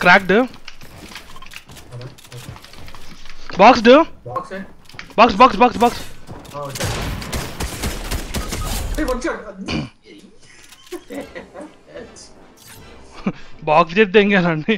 Cracked అదా boxed box box box box box వచ్చాడు ఏయ్, వచ్చాడు అది. బాక్స్ చేస్తే ఎంగానండి